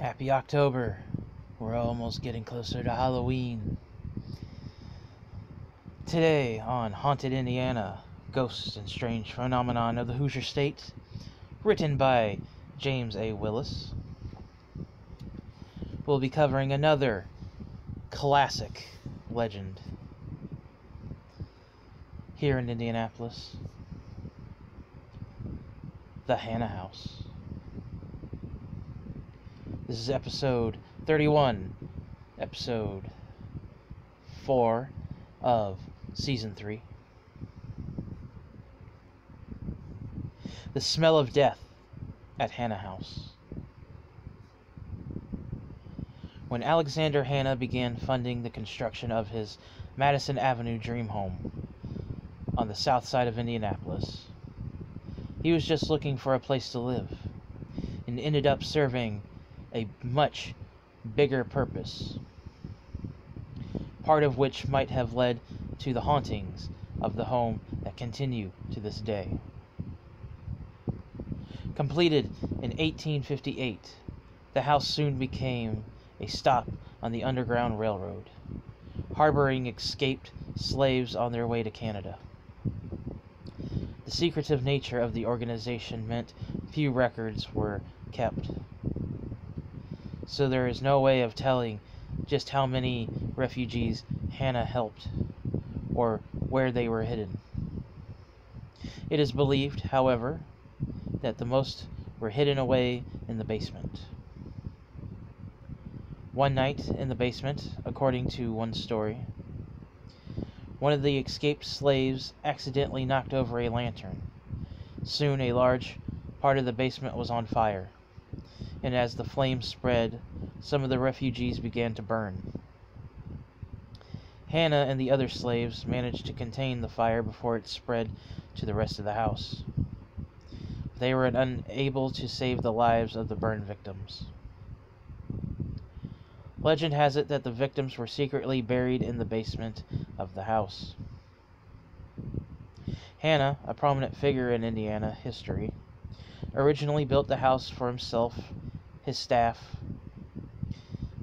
Happy October. We're almost getting closer to Halloween. Today on Haunted Indiana Ghosts and Strange Phenomenon of the Hoosier State, written by James A. Willis, we'll be covering another classic legend here in Indianapolis the Hannah House. This is episode 31, episode 4 of season 3. The smell of death at Hannah House. When Alexander Hannah began funding the construction of his Madison Avenue dream home on the south side of Indianapolis, he was just looking for a place to live and ended up serving a much bigger purpose, part of which might have led to the hauntings of the home that continue to this day. Completed in 1858, the house soon became a stop on the Underground Railroad, harboring escaped slaves on their way to Canada. The secretive nature of the organization meant few records were kept so there is no way of telling just how many refugees Hannah helped or where they were hidden. It is believed, however, that the most were hidden away in the basement. One night in the basement, according to one story, one of the escaped slaves accidentally knocked over a lantern. Soon a large part of the basement was on fire and as the flames spread, some of the refugees began to burn. Hannah and the other slaves managed to contain the fire before it spread to the rest of the house. They were unable to save the lives of the burn victims. Legend has it that the victims were secretly buried in the basement of the house. Hannah, a prominent figure in Indiana history, originally built the house for himself his staff.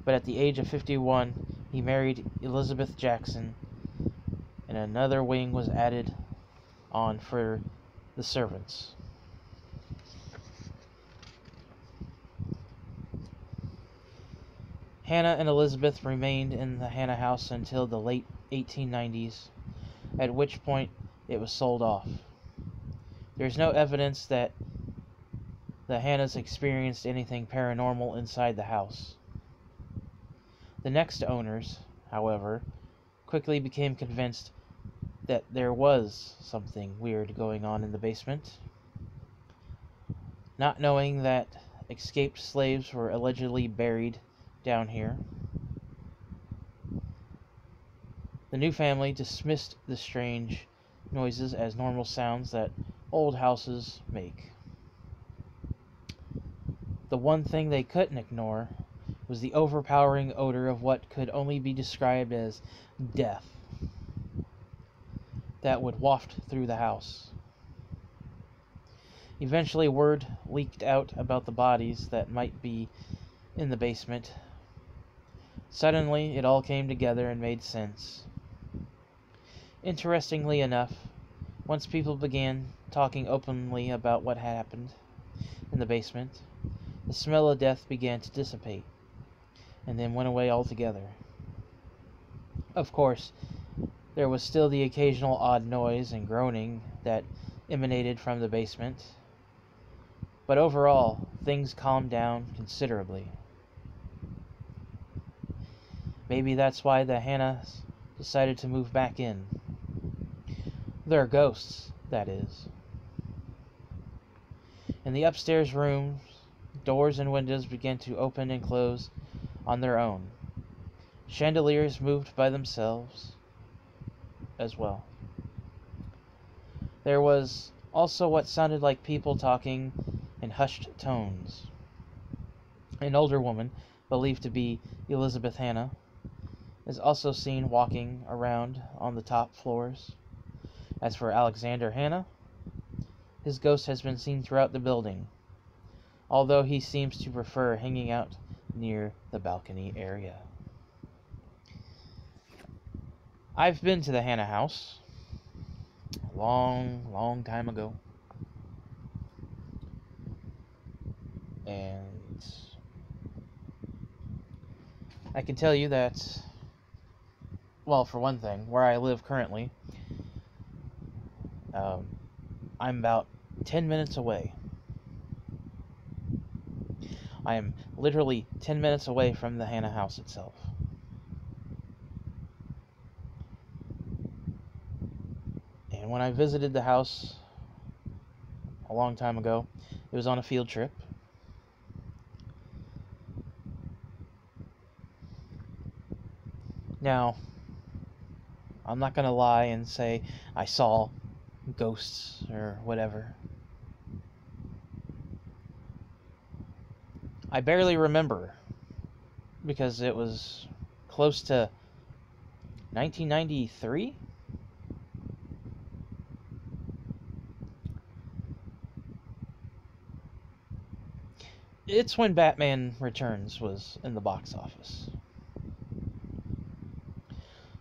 But at the age of 51, he married Elizabeth Jackson, and another wing was added on for the servants. Hannah and Elizabeth remained in the Hannah house until the late 1890s, at which point it was sold off. There is no evidence that the Hannahs experienced anything paranormal inside the house. The next owners, however, quickly became convinced that there was something weird going on in the basement. Not knowing that escaped slaves were allegedly buried down here, the new family dismissed the strange noises as normal sounds that old houses make. The one thing they couldn't ignore was the overpowering odor of what could only be described as death that would waft through the house. Eventually, word leaked out about the bodies that might be in the basement. Suddenly, it all came together and made sense. Interestingly enough, once people began talking openly about what had happened in the basement, the smell of death began to dissipate, and then went away altogether. Of course, there was still the occasional odd noise and groaning that emanated from the basement, but overall, things calmed down considerably. Maybe that's why the Hannahs decided to move back in. They're ghosts, that is. In the upstairs rooms, Doors and windows began to open and close on their own. Chandeliers moved by themselves as well. There was also what sounded like people talking in hushed tones. An older woman, believed to be Elizabeth Hannah, is also seen walking around on the top floors. As for Alexander Hannah, his ghost has been seen throughout the building, although he seems to prefer hanging out near the balcony area. I've been to the Hannah house a long, long time ago. And I can tell you that, well, for one thing, where I live currently, um, I'm about 10 minutes away. I am literally 10 minutes away from the Hannah house itself. And when I visited the house a long time ago, it was on a field trip. Now, I'm not going to lie and say I saw ghosts or whatever. I barely remember because it was close to 1993. It's when Batman Returns was in the box office.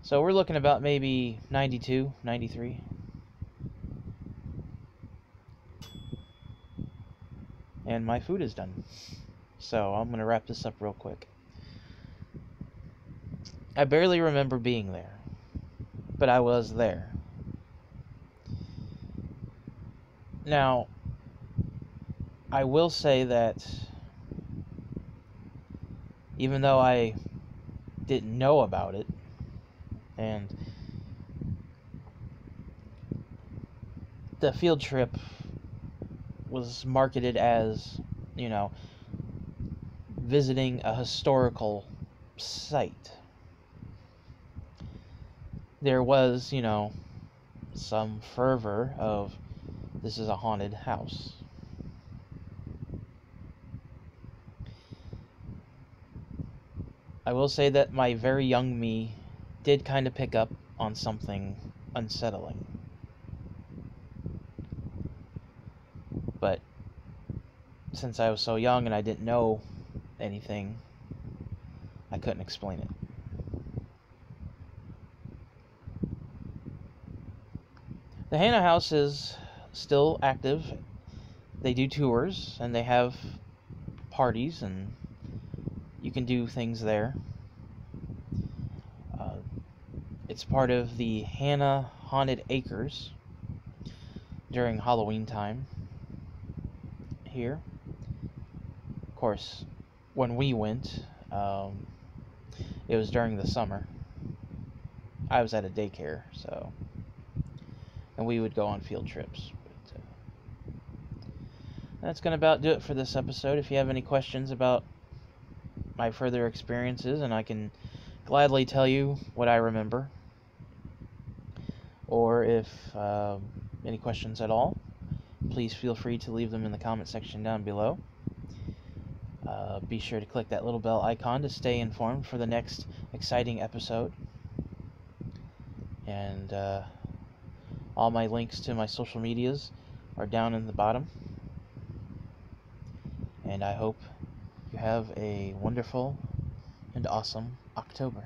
So we're looking about maybe 92, 93. And my food is done. So I'm going to wrap this up real quick. I barely remember being there, but I was there. Now, I will say that even though I didn't know about it, and the field trip was marketed as, you know, visiting a historical site. There was, you know, some fervor of this is a haunted house. I will say that my very young me did kind of pick up on something unsettling. But since I was so young and I didn't know anything, I couldn't explain it. The Hannah House is still active. They do tours and they have parties and you can do things there. Uh, it's part of the Hannah Haunted Acres during Halloween time here. Of course, when we went, um, it was during the summer. I was at a daycare, so. And we would go on field trips. But, uh, that's going to about do it for this episode. If you have any questions about my further experiences, and I can gladly tell you what I remember or if uh, any questions at all, please feel free to leave them in the comment section down below. Uh, be sure to click that little bell icon to stay informed for the next exciting episode. And uh, all my links to my social medias are down in the bottom. And I hope you have a wonderful and awesome October.